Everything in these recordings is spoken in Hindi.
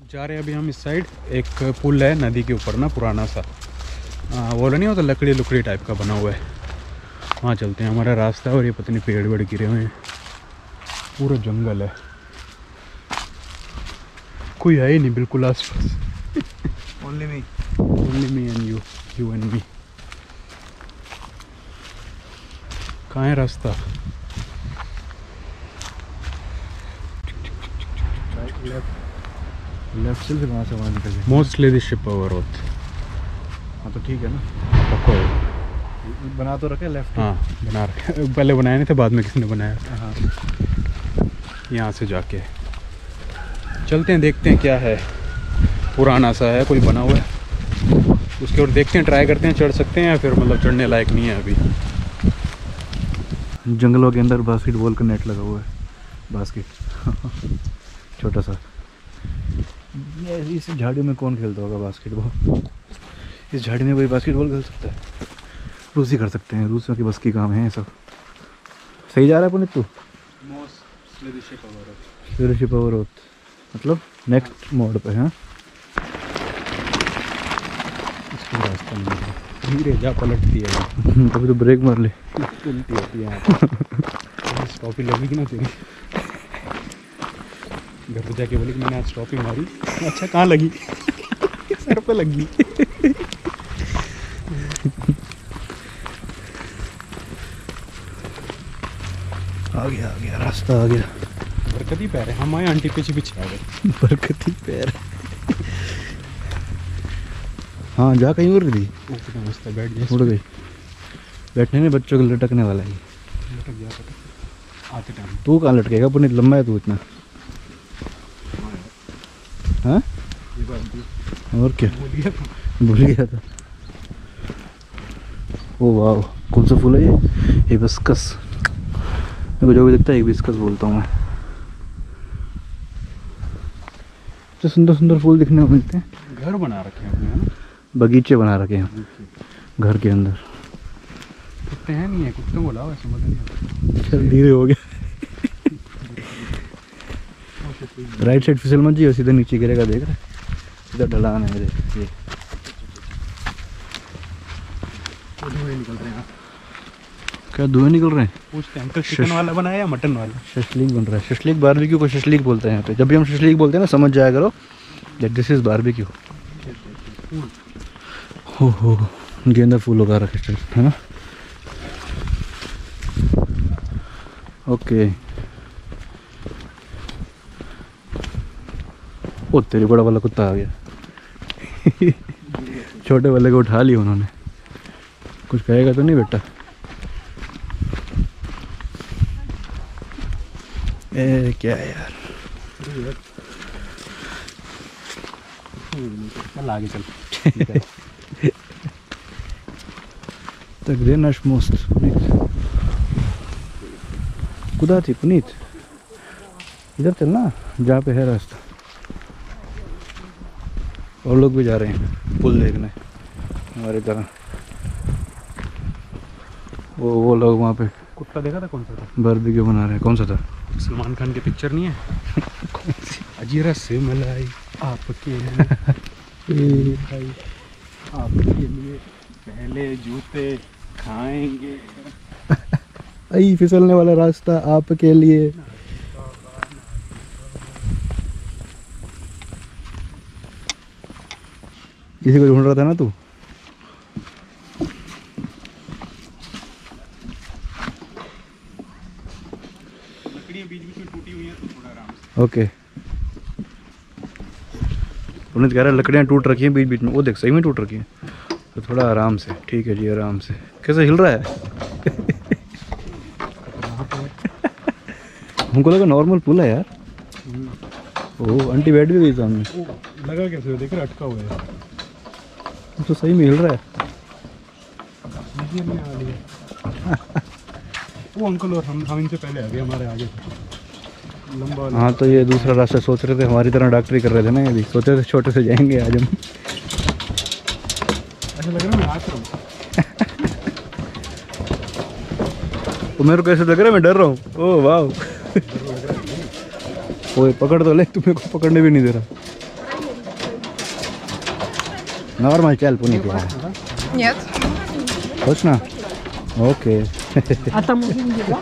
जा रहे हैं। अभी हम इस साइड एक पुल है नदी के ऊपर ना पुराना सा। आ, वो नहीं होता लकड़ी लुकड़ी टाइप का बना हुआ है। वहाँ चलते हैं हमारा रास्ता है और ये पता नहीं पेड़ वेड़ गिरे हुए हैं। पूरा जंगल है। कोई है ही नहीं बिल्कुल आस पास only me only me and you you and me कहाँ है रास्ता? लेफ़्ट से फिर वहाँ से वहाँ निकल मोस्टली दिस शिप ओवर होत हाँ तो ठीक है ना। पक्को बना तो रखे लेफ़्ट हाँ। बना रखे। पहले बनाए नहीं थे बाद में किसी ने बनाया। हाँ। यहाँ से जाके। चलते हैं देखते हैं क्या है। पुराना सा है कोई बना हुआ है। उसके और देखते हैं ट्राई करते हैं चढ़ सकते हैं या फिर मतलब चढ़ने लायक नहीं है अभी। जंगलों के अंदर बास्केटबॉल का नेट लगा हुआ है बास्केट। छोटा सा। ये इस झाड़ी में कौन खेलता होगा बास्केटबॉल इस झाड़ी में कोई बास्केटबॉल खेल सकता है? रूसी कर सकते हैं रूसियों की बस की काम है ये सब। सही जा रहा है पुनित तू? होत मतलब नेक्स्ट मोड पे हाँ? इसको रास्ता नहीं है। धीरे जा पलटती है तभी तो ब्रेक मार ले। होती है यहाँ स्टॉपी ना तेरी? घर पे जाके बोली कि मैंने आज स्टॉपी मारी। अच्छा कहाँ लगी? सर पे लगी। आ गया आ गया रास्ता आ गया। बरकत ही पैर है हम आए आंटी पीछे पीछे आ गए। बरकती पैर हाँ। जा कहीं उड़ गई। वो मस्त बैठ गया उड़ गई। बैठने में बच्चों को लटकने वाला है। लटक गया आते टाइम तू कहाँ लटकेगा? पुनीत लंबा है तू इतना। हाँ? और क्या? भूल गया था। ओ वाह कौन सा फूल है ये? हिबिस्कस। मेरे को जो भी दिखता है हिबिस्कस बोलता हूँ मैं। तो सुंदर सुंदर फूल दिखने को मिलते हैं। घर बना रखे हैं अपने ना? बगीचे बना रखे हैं। घर के अंदर। कुत्ते हैं नहीं है कुत्तों को लाओ ऐसे मज़ा नहीं चल धीरे हो गया। राइट साइड फिसल मत जी सीधे नीचे गिरेगा देख रहे सीधा ढलान है देख ये। धुएँ निकल रहे हैं क्या धुएँ निकल रहे हैं? पूछते हैं अंकल चिकन वाला बनाया या मटन वाला? शशलीक बन रहा है। शशलीक बारबेक्यू को शशलीक बोलते हैं यहाँ पे। जब भी हम शशलीक बोलते हैं ना समझ जाया करो दैट दिस इज़ बारबेक्यू हो हो गेंदा फूल लगा रखे है ना? ओके ओ तेरे बड़ा वाला कुत्ता आ गया। छोटे वाले को उठा लिया उन्होंने। कुछ कहेगा तो नहीं बेटा? ए क्या यार? चल आगे चल। naš most, Punit? Kuda ti, Punit? इधर चलना जहाँ पे है रास्ता। और लोग भी जा रहे हैं पुल देखने हमारी तरह। वो वो लोग वहाँ पे कुत्ता देखा था कौन सा था? बारबेक्यू बना रहे हैं। कौन सा था? सलमान खान की पिक्चर नहीं है? कौन सी? अजीरा से मलाई आपके भाई आपके लिए पहले जूते खाएँगे। आई फिसलने वाला रास्ता आपके लिए। किसी को ढूंढ रहा था ना तू? तो ओके। पुनीत कह रहा है लकड़ियाँ टूट रखी हैं बीच बीच में। वो देख सही में टूट रखी हैं? तो थोड़ा आराम से। ठीक है जी आराम से। कैसे हिल रहा है? हमको लगा नॉर्मल पुल है यार। ओ आंटी बैठ भी गई सामने। लगा कैसे देख रहे अटका हुआ है। तो सही में हिल रहा है। रही वो अंकल और हम हम इनसे पहले आ गए हमारे आगे लंबा हाँ तो ये दूसरा रास्ता सोच रहे थे हमारी तरह डॉक्टरी कर रहे थे ना ये भी। सोचे थे छोटे से जाएँगे आज हम। ऐसा लग रहा है मैं रहा हूँ। तो मेरे को ऐसे लग रहा है मैं डर रहा हूँ। ओह वाह। ओए पकड़ तो ले तू मेरे को पकड़ने भी नहीं दे रहा। नॉर्मल चल पुणे क्या है Нет. точно ओके А там увидела?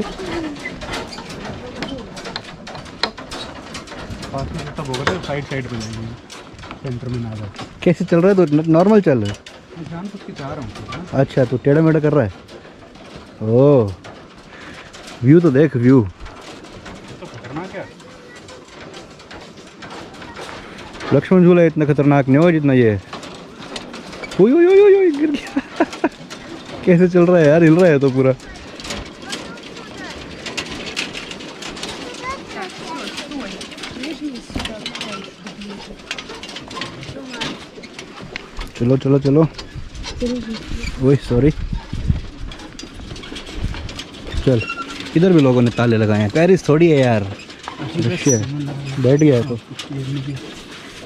पास में तब होगा तो साइड साइड पे जाएंगे सेंटर में ना जाके कैसे चल रहा है तो नॉर्मल चल रहा है मैं जान कुछ के चाह रहा हूँ ना अच्छा तो टेढ़ा मेढ़ा कर रहा है ओ व्यू तो देख व्यू तो खतरनाक है लक्ष्मण झूला इतना खतरनाक नहीं हो जितना ये है। ओय ओय ओय ओय, गिर गया। कैसे चल रहा है यार? हिल रहा है तो पूरा। चलो चलो चलो। ओए सॉरी चल इधर भी लोगों ने ताले लगाए हैं। पेरिस थोड़ी है यार। बैठ गया है तो।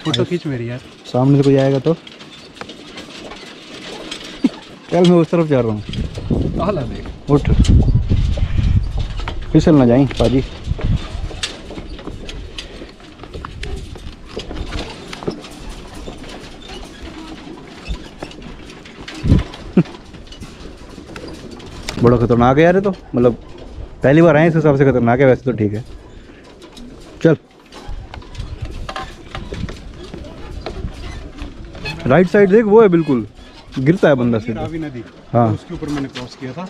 फ़ोटो खींच मेरी यार। सामने से कोई आएगा तो? चल मैं उस तरफ़ जा रहा हूँ। उठ। फिसल ना जाए पाजी। बड़ा खतरनाक है यार ये तो। मतलब पहली बार आए इस हिसाब से खतरनाक है वैसे तो ठीक है। चल। राइट साइड देख वो है बिल्कुल। गिरता है बंदा सीधा। रावी नदी हाँ। तो उसके ऊपर मैंने क्रॉस किया था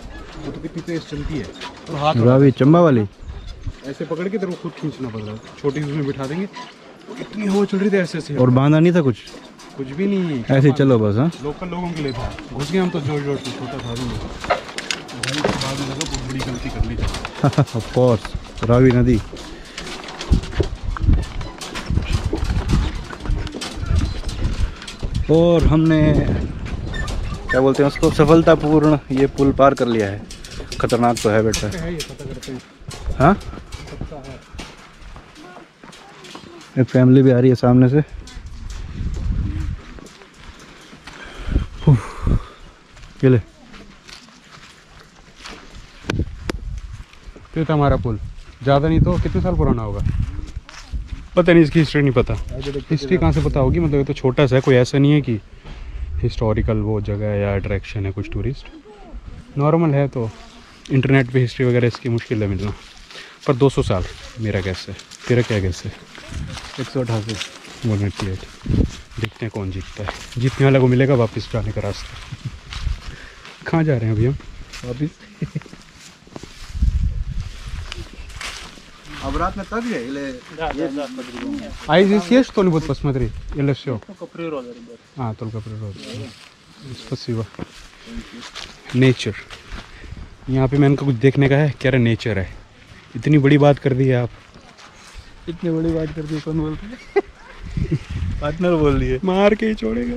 वो तो कितनी तेज चलती है। और हाथ रावी चंबा वाली? ऐसे पकड़ के तेरे को खुद खींचना पड़ रहा है। छोटी उसमें बिठा देंगे। इतनी हवा चल रही थी ऐसे ऐसे। और बांधा नहीं था कुछ? कुछ भी नहीं। ऐसे चलो बस हाँ। लोकल लोगों के लिए था। घुस गए हम तो ज़ोर ज़ोर से छोटा था भाई बाद में बहुत बड़ी गलती कर ली ऑफ़ कोर्स रावी नदी। और हमने क्या बोलते हैं उसको? सफलतापूर्ण ये पुल पार कर लिया है। खतरनाक तो है बेटा। है एक फैमिली भी आ रही है सामने से। ये ले। ये था हमारा पुल। ज़्यादा नहीं तो कितने साल पुराना होगा? पता नहीं इसकी हिस्ट्री नहीं पता। हिस्ट्री कहाँ से पता होगी? मतलब ये तो छोटा सा है कोई ऐसा नहीं है कि हिस्टोरिकल वो जगह है या अट्रैक्शन है कुछ टूरिस्ट नॉर्मल है तो इंटरनेट पे हिस्ट्री वगैरह इसकी मुश्किल है मिलना। पर 200 साल मेरा गैस है। तेरा क्या गैस है? एक सौ अठासी। वन एट देखते हैं कौन जीतता है। जीतने वाला को मिलेगा वापस जाने का रास्ता। कहाँ जा रहे हैं अभी हम? वापिस अब रात में तक गए А здесь есть что-нибудь посмотреть? Или все? Только природа, ребят. А, только природа. Спасибо. नेचर यहाँ पे मैंने कुछ देखने का है क्या रहा नेचर है इतनी बड़ी बात कर दी है आप इतनी बड़ी बात कर दी कौन बोलते हैं पार्टनर बोल दिए मार के ही छोड़ेगा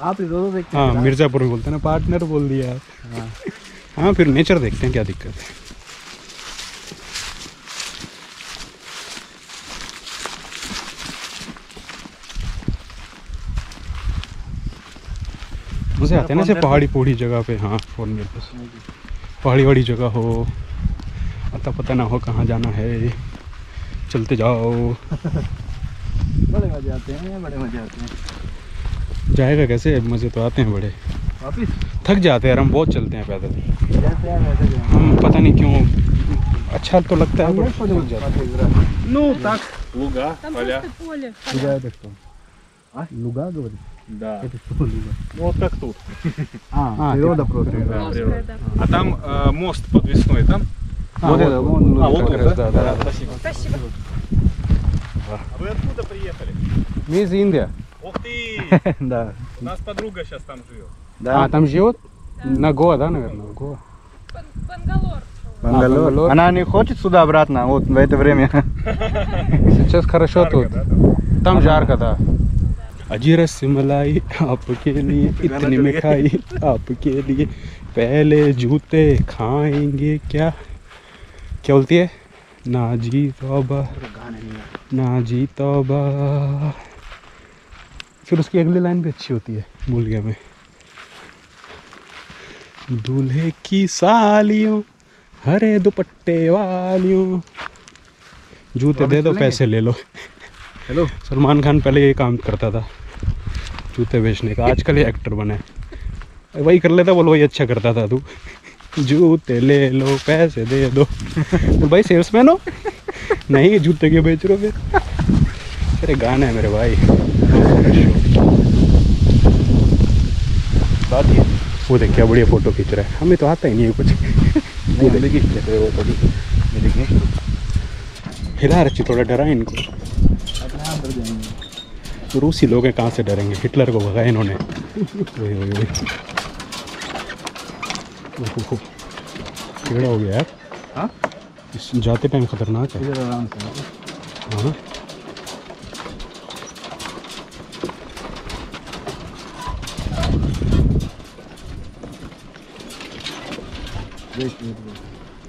आप इधर उधर देखते हाँ मिर्ज़ापुर में बोलते हैं ना पार्टनर बोल दिया आप हाँ हाँ फिर नेचर देखते हैं क्या दिक्कत है मज़े आते हैं ना ऐसे पहाड़ी पहाड़ी जगह पे हाँ फ़ोन मेरे पास पहाड़ी वाड़ी जगह हो अता पता ना हो कहाँ जाना है चलते जाओ बड़े मजे आते हैं बड़े मजे आते हैं जाएगा कैसे मज़े तो आते हैं बड़े वापिस थक जाते हैं यार हम बहुत चलते हैं पैदल जैसे हैं वैसे जाएं। हम पता नहीं क्यों अच्छा तो लगता है पर थक जाते हैं। Ну, так, луга, Там поля. просто поле. Луга это что? А? Луга, говоришь? Да. Это что луга? Ну, вот как тут. А, А, природа ты- просто. Да, природа. да. А там э, мост подвесной, там? А, Вот это, вон А, вот он, раз, да? да, да, да. Спасибо. Спасибо. А вы откуда приехали? Мы из Индии. Ух ты! Да. У нас подруга сейчас там живет. А, там живет? На Гоа, да, наверное? Гоа. Бан- Бангалор. Бангалор. Бангалор. Она не хочет сюда обратно, вот в это время. Сейчас хорошо Жарко, тут. да, там? Там жарко, да. अजी रस मलाई आपके लिए इतनी मिठाई आपके लिए। पहले जूते खाएँगे क्या? क्या बोलती है? ना जी तौबा ना जी तौबा। फिर उसकी अगली लाइन भी अच्छी होती है भूल गया मैं। दूल्हे की सालियों हरे दुपट्टे वालियों। जूते दे दो पैसे ले लो। हेलो। सलमान खान पहले ये काम करता था। जूते बेचने का आजकल ये एक्टर बना। है वही कर लेता बोलो वही अच्छा करता था तू। जूते ले लो पैसे दे दो। तो भाई सेल्समैन हो? नहीं जूते क्यों बेच रहे हो फिर? अरे गाना है मेरे भाई। बात ये वो देख क्या बढ़िया फ़ोटो खींच रहा है। हमें तो आता ही नहीं है कुछ। देखिए वो थोड़ी। देखिए हिला रची थोड़ा डरा इनको। जाएँगे रूसी लोग हैं कहाँ से डरेंगे? हिटलर को भगाया इन्होंने। वही वही वही टेढ़ा हो गया यार। हाँ? जाते टाइम खतरनाक है। आराम से। हाँ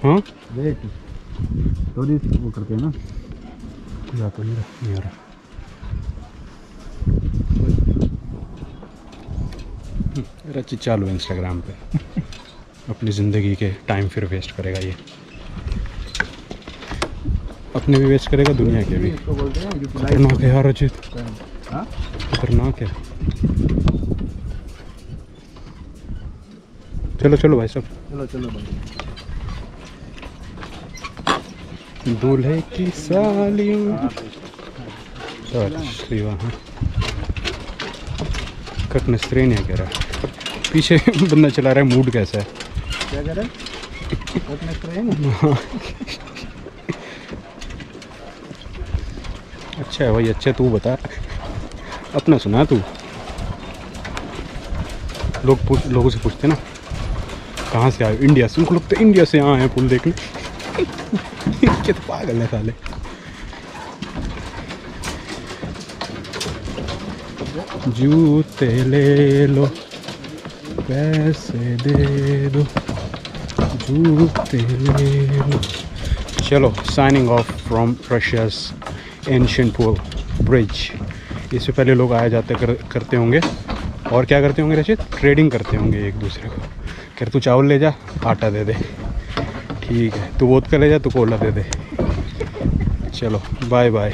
हाँ। वेट थोड़ी वो करते हैं ना? तो नहीं रहा नहीं आ रहा। रची चालू है इंस्टाग्राम पे। अपनी ज़िंदगी के टाइम फिर वेस्ट करेगा ये। अपने भी वेस्ट करेगा दुनिया के भी। हैं खतरनाक है यार रचित। हाँ? खतरनाक है। चलो चलो भाई साहब चलो चलो भाई। दूल्हे की सालियों। चल श्री वहाँ कट नस्त्रे नहीं कह रहा पीछे बंदा चला रहा है मूड कैसा है? क्या कह रहे हैं? अच्छा है भाई अच्छा तू बता। अपना सुना तू। लोग लोगों से पूछते ना कहाँ से आए? इंडिया से। उनको लगता है इंडिया से यहाँ आए हैं पुल देखने। ये तो पागल है साले। जूते ले लो। पैसे दे दो ले चलो signing off from Russia's ancient pull bridge इससे पहले लोग आए जाते कर, करते होंगे। और क्या करते होंगे रचित? ट्रेडिंग करते होंगे एक दूसरे को। कह तू चावल ले जा आटा दे दे। ठीक है तू वोद का ले जा तू कोला दे दे। चलो बाय बाय